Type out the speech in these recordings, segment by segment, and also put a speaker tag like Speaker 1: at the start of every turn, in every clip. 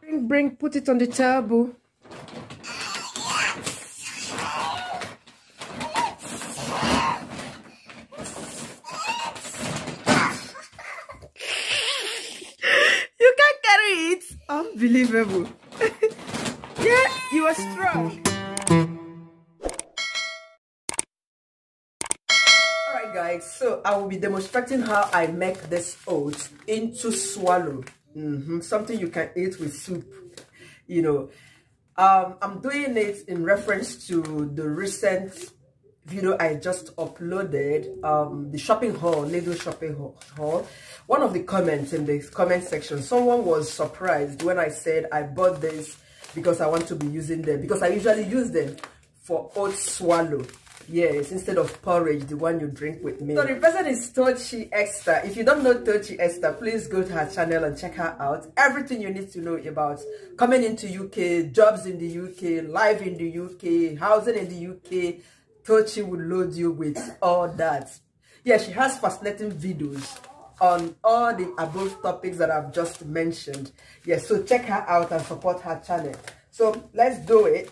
Speaker 1: Bring, bring, put it on the table. Unbelievable. yeah, you are strong. Guys, so I will be demonstrating how I make this oats into swallow. Mm -hmm. Something you can eat with soup, you know. Um, I'm doing it in reference to the recent video I just uploaded, um, the shopping haul, Little shopping haul. One of the comments in the comment section, someone was surprised when I said I bought this because I want to be using them. Because I usually use them for oat swallow. Yes, instead of porridge, the one you drink with me. So the person is Tochi Esther. If you don't know Tochi Esther, please go to her channel and check her out. Everything you need to know about coming into UK, jobs in the UK, life in the UK, housing in the UK. Tochi will load you with all that. Yeah, she has fascinating videos on all the above topics that I've just mentioned. Yes, so check her out and support her channel. So let's do it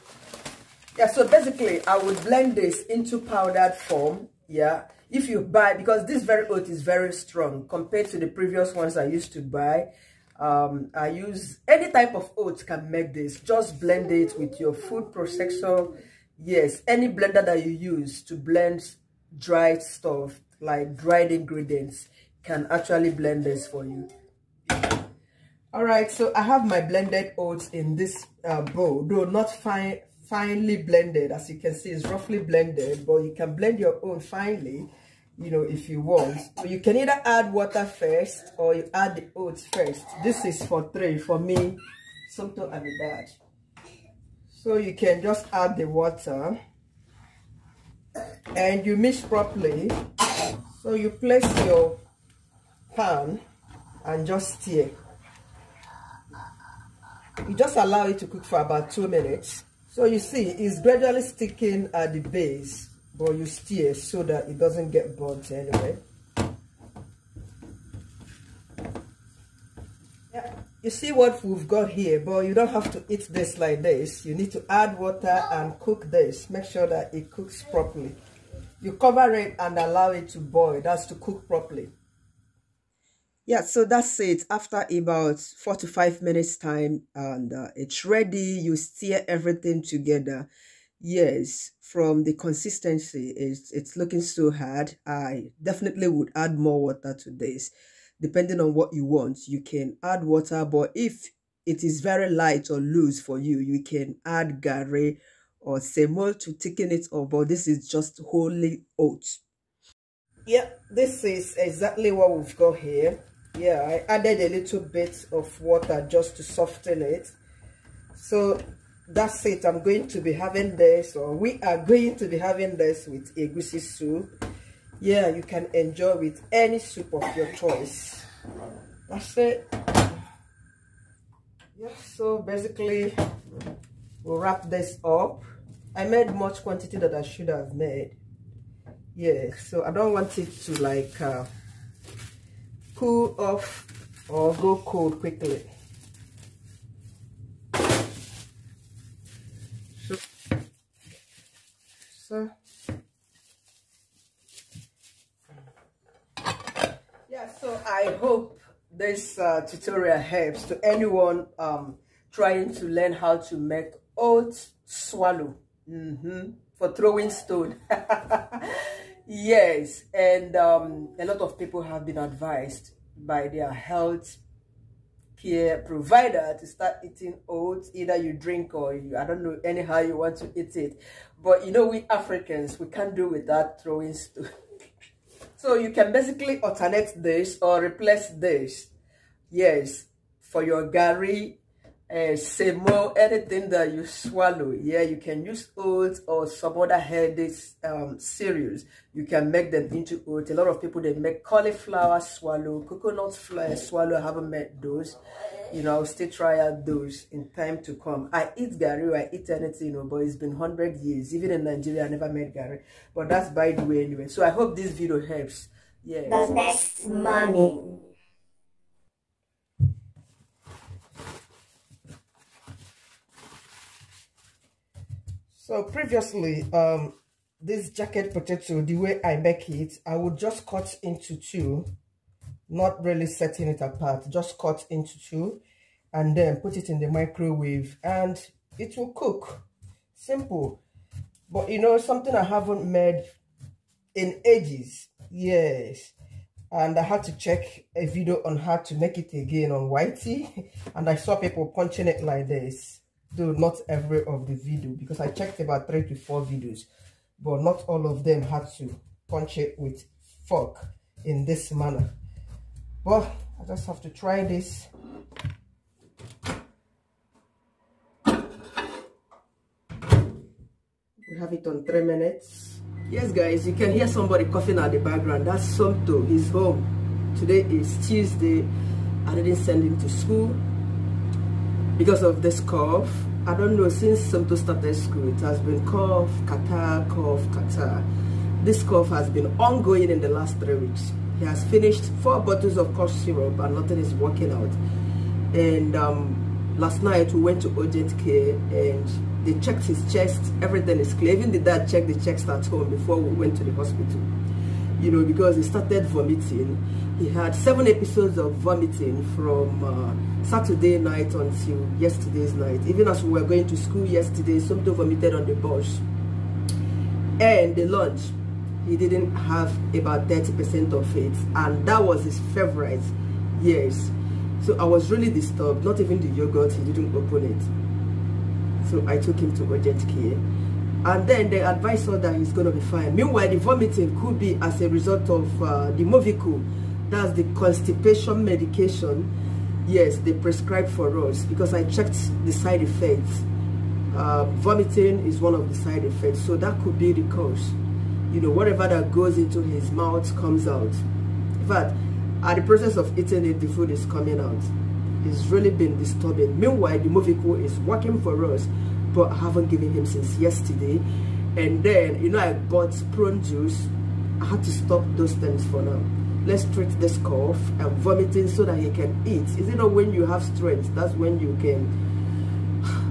Speaker 1: yeah so basically i would blend this into powdered form yeah if you buy because this very oat is very strong compared to the previous ones i used to buy. Um i use any type of oat can make this. Just blend it with your food processor yes any blender that you use to blend dried stuff like dried ingredients can actually blend this for you. All right so i have my blended oats in this uh, bowl though not fine finely blended. As you can see it's roughly blended but you can blend your own finely you know if you want. So you can either add water first or you add the oats first. This is for three. For me something like that so you can just add the water. And you mix properly. So you place your pan and just stir. You just allow it to cook for about two minutes so you see, it's gradually sticking at the base, but you stir so that it doesn't get burnt anyway. Yeah, you see what we've got here, but you don't have to eat this like this. You need to add water and cook this. Make sure that it cooks properly. You cover it and allow it to boil. That's to cook properly yeah so that's it. After about four to five minutes time and uh, it's ready you stir everything together. Yes from the consistency it's it's looking so hard. I definitely would add more water to this. Depending on what you want you can add water but if it is very light or loose for you you can add gari or semol to thicken it up but this is just wholly oats. Yeah this is exactly what we've got here yeah i added a little bit of water just to soften it. So that's it. I'm going to be having this or we are going to be having this with egusi soup. Yeah you can enjoy with any soup of your choice. That's it. Yeah so basically we'll wrap this up. I made much quantity that i should have made. Yeah so i don't want it to like uh, cool off or go cold quickly. So, so yeah, so I hope this uh, tutorial helps to anyone um, trying to learn how to make oat swallow mm -hmm, for throwing stone. Yes, and um, a lot of people have been advised by their health care provider to start eating oats. Either you drink or you, I don't know, anyhow you want to eat it. But you know, we Africans, we can't do without throwing stuff. so you can basically alternate this or replace this. Yes, for your gari uh, semo, anything that you swallow. Yeah, you can use oats or some other healthy um, cereals. You can make them into oats. A lot of people, they make cauliflower swallow, coconut flour swallow. I haven't met those. You know, I'll still try out those in time to come. I eat gari, I eat anything, you know, but it's been 100 years. Even in Nigeria, I never made gari. But that's by the way anyway. So I hope this video helps. Yeah.
Speaker 2: The next morning.
Speaker 1: So previously, um, this jacket potato, the way I make it, I would just cut into two, not really setting it apart, just cut into two, and then put it in the microwave, and it will cook. Simple. But you know, something I haven't made in ages. Yes. And I had to check a video on how to make it again on Whitey, and I saw people punching it like this though not every of the video because I checked about three to four videos but not all of them had to punch it with fork in this manner. But I just have to try this. We have it on three minutes. Yes guys you can hear somebody coughing at the background. That's Somto. He's home. Today is Tuesday. I didn't send him to school because of this cough. I don't know, since Somto started school, it has been cough, catarrh, cough, catarrh. This cough has been ongoing in the last three weeks. He has finished four bottles of cough syrup and nothing is working out. And um, last night we went to urgent care and they checked his chest, everything is clear. Even the dad checked the chest at home before we went to the hospital. You know, because he started vomiting he had seven episodes of vomiting from uh, Saturday night until yesterday's night. Even as we were going to school yesterday, Somto vomited on the bus. And the lunch, he didn't have about 30% of it. And that was his favorite. Yes. So I was really disturbed. Not even the yogurt, he didn't open it. So I took him to urgent care. And then they advised her that he's going to be fine. Meanwhile, the vomiting could be as a result of uh, the Movicol that's the constipation medication yes they prescribe for us. Because i checked the side effects. Uh, vomiting is one of the side effects. So that could be the cause. You know whatever that goes into his mouth comes out. Fact at the process of eating it the food is coming out. It's really been disturbing. Meanwhile the Movicol is working for us but i haven't given him since yesterday. And then you know i bought prune juice. I had to stop those things for now let's treat this cough and vomiting so that he can eat. Is it not when you have strength that's when you can?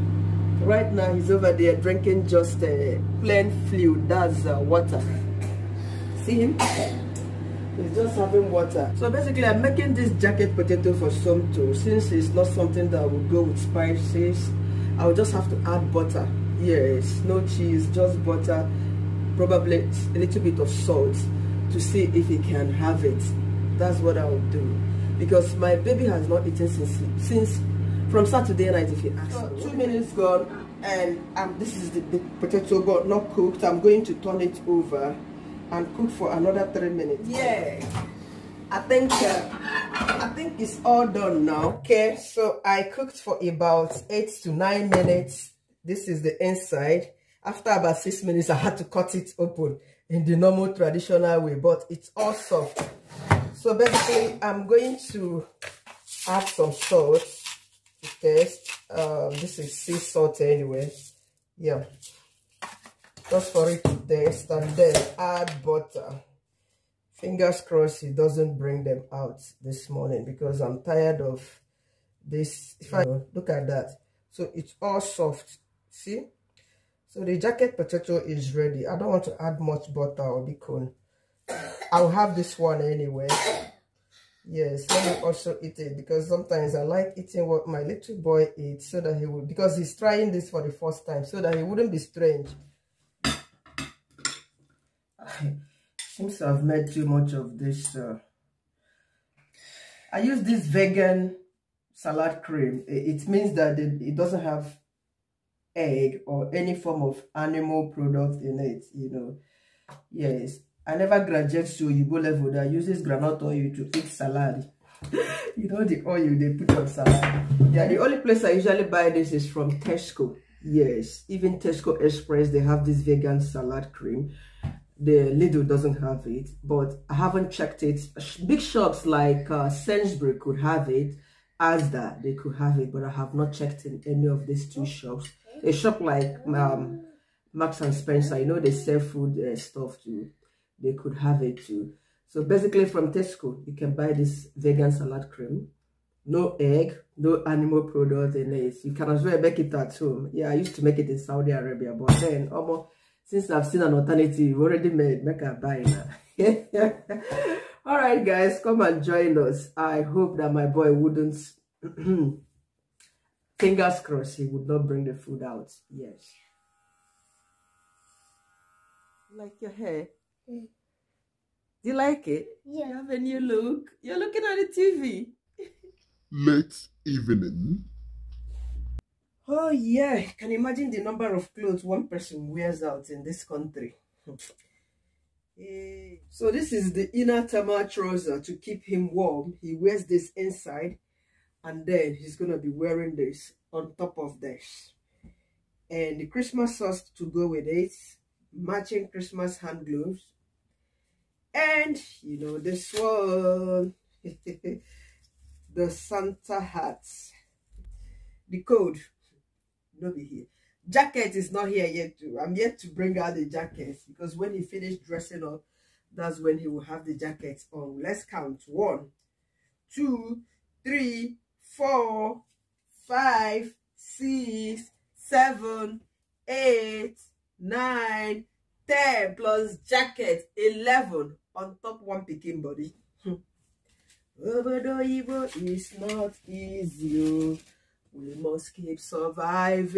Speaker 1: Right now he's over there drinking just a uh, plain fluid that's uh, water. See him? He's just having water. So basically i'm making this jacket potato for Somto since it's not something that will go with spices i'll just have to add butter. Yes no cheese just butter probably a little bit of salt to see if he can have it. That's what I will do. Because my baby has not eaten since, since from Saturday night if you ask so, Two minutes gone and um, this is the, the potato got not cooked. I'm going to turn it over and cook for another three minutes. Yeah. I think uh, I think it's all done now. Okay, so I cooked for about eight to nine minutes. This is the inside. After about six minutes, I had to cut it open in the normal traditional way, but it's all soft. So basically, I'm going to add some salt to taste. Um, this is sea salt anyway. Yeah. Just for it to taste and then add butter. Fingers crossed it doesn't bring them out this morning because I'm tired of this. If I look at that. So it's all soft. See? So the jacket potato is ready. I don't want to add much butter or bacon. I'll have this one anyway. Yes, let me also eat it because sometimes I like eating what my little boy eats so that he will, because he's trying this for the first time, so that he wouldn't be strange. Seems I've made too much of this. Uh, I use this vegan salad cream. It means that it doesn't have egg or any form of animal product in it, you know. Yes, I never graduate to Yibo level that uses granite oil to eat salad. you know the oil they put on salad. Yeah, the only place I usually buy this is from Tesco. Yes, even Tesco Express, they have this vegan salad cream. The Lidl doesn't have it, but I haven't checked it. Big shops like uh, Sainsbury could have it. Asda, they could have it, but I have not checked in any of these two shops. A shop like um, and Spencer, you know they sell food uh, stuff too. They could have it too. So basically from Tesco, you can buy this vegan salad cream. No egg, no animal product in it. You can as well make it at home. Yeah, I used to make it in Saudi Arabia, but then almost since I've seen an alternative already made, make a buy now. All right, guys, come and join us. I hope that my boy wouldn't, fingers crossed, he would not bring the food out. Yes. Like your hair? Mm. Do you like it?
Speaker 2: Yeah.
Speaker 1: You have a new look. You're looking at the TV.
Speaker 3: Late evening.
Speaker 1: Oh yeah, can you imagine the number of clothes one person wears out in this country? Eh, so this is the inner thermal trouser to keep him warm. He wears this inside and then he's to be wearing this on top of this. And the Christmas sauce to go with it, matching Christmas hand gloves. And, you know, this one, the Santa hats. The code, not be here jacket is not here yet too. I'm yet to bring out the jacket because when he finished dressing up, that's when he will have the jacket on. Let's count. One, two, three, four, five, six, seven, eight, nine, ten plus jacket, eleven on top one picking body. Hmm. Obodo is not easy. We must keep surviving.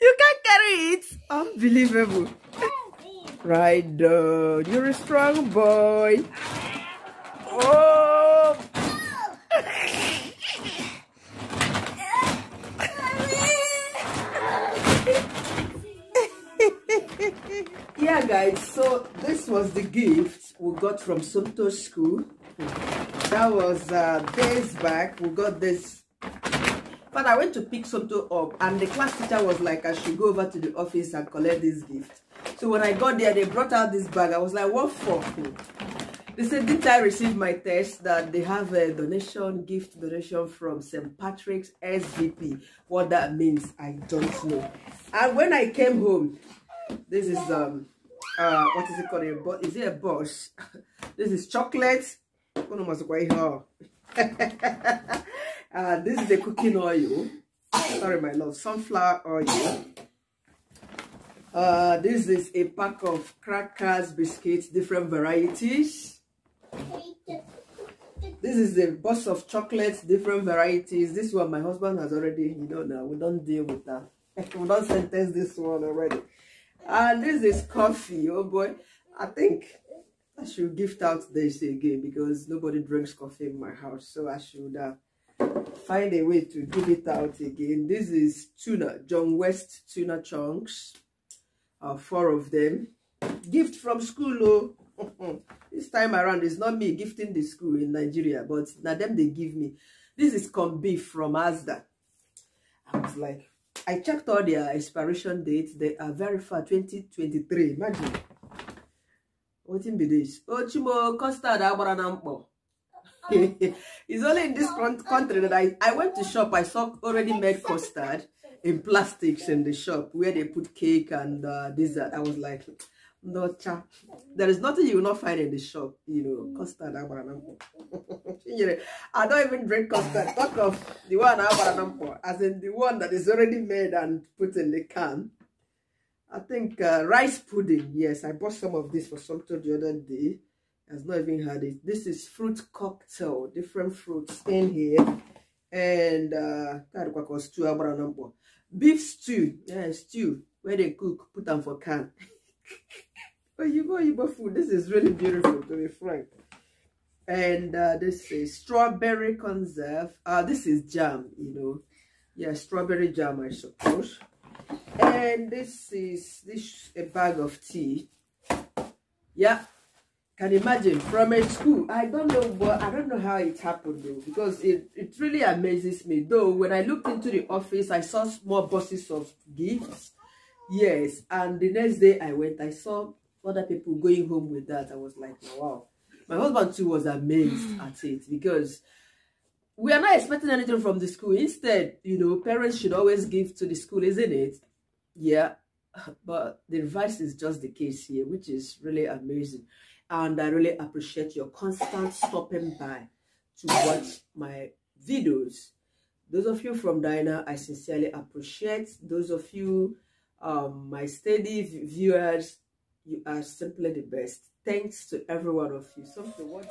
Speaker 1: you can carry it. Unbelievable. Right down. You're a strong boy. Oh. yeah guys so this was the gift we got from Somto school that was uh days back we got this but I went to pick Somto up and the class teacher was like I should go over to the office and collect this gift so when I got there they brought out this bag. I was like what for? They said didn't I receive my test that they have a donation gift donation from St. Patrick's SVP what that means I don't know. And when I came home this is um uh what is it called? A is it a Bosch this is chocolate. Uh, this is the cooking oil. Sorry my love. Sunflower oil uh this is a pack of crackers biscuits different varieties. This is a box of chocolates different varieties. This one my husband has already you know now we don't deal with that. We don't sentence this one already. And this is coffee oh boy. I think i should gift out this again because nobody drinks coffee in my house so i should uh, find a way to give it out again. This is tuna john west tuna chunks uh, four of them gift from school oh this time around it's not me gifting the school in nigeria but now them they give me this is corned beef from asda i was like I checked all their expiration dates. They are very far, 2023. Imagine. What in be this? Oh, custard it's only in this country that I, I went to shop. I saw already made custard in plastics in the shop where they put cake and uh, dessert. I was like, no, cha. There is nothing you will not find in the shop, you know, custard. I don't even drink custard. Talk of the one as in the one that is already made and put in the can. I think uh, rice pudding. Yes, I bought some of this for something the other day. Has not even had it. This is fruit cocktail, different fruits in here, and uh, beef stew. Yeah, stew where they cook, put them for can. Oh, you go Igbo food. This is really beautiful, to be frank. And uh, this is strawberry conserve. Uh, this is jam, you know. Yeah, strawberry jam, I suppose. and this is this a bag of tea yeah can imagine from a school i don't know what i don't know how it happened though because it it really amazes me. Though when i looked into the office i saw small boxes of gifts. Yes and the next day i went i saw other people going home with that. I was like wow. My husband too was amazed mm. at it because we are not expecting anything from the school. Instead you know parents should always give to the school isn't it? Yeah but the reverse is just the case here which is really amazing and i really appreciate your constant stopping by to watch my videos. Those of you from Dina, i sincerely appreciate. Those of you um my steady viewers you are simply the best. Thanks to every one of you. Something what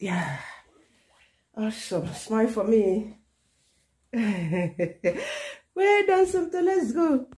Speaker 1: Yeah. Awesome. Smile for me. We're done something. Let's go.